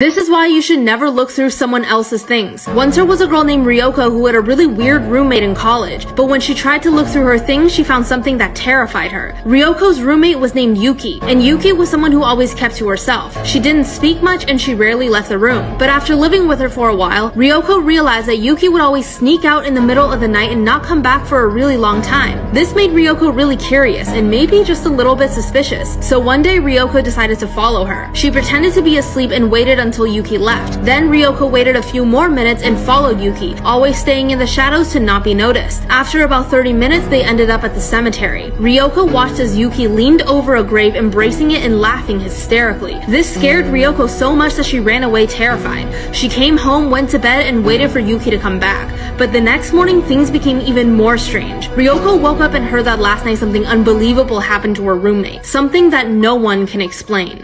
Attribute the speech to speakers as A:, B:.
A: This is why you should never look through someone else's things. Once there was a girl named Ryoko who had a really weird roommate in college, but when she tried to look through her things, she found something that terrified her. Ryoko's roommate was named Yuki, and Yuki was someone who always kept to herself. She didn't speak much and she rarely left the room. But after living with her for a while, Ryoko realized that Yuki would always sneak out in the middle of the night and not come back for a really long time. This made Ryoko really curious and maybe just a little bit suspicious. So one day Ryoko decided to follow her. She pretended to be asleep and waited until Yuki left. Then Ryoko waited a few more minutes and followed Yuki, always staying in the shadows to not be noticed. After about 30 minutes, they ended up at the cemetery. Ryoko watched as Yuki leaned over a grave, embracing it and laughing hysterically. This scared Ryoko so much that she ran away terrified. She came home, went to bed, and waited for Yuki to come back. But the next morning, things became even more strange. Ryoko woke up and heard that last night something unbelievable happened to her roommate. Something that no one can explain.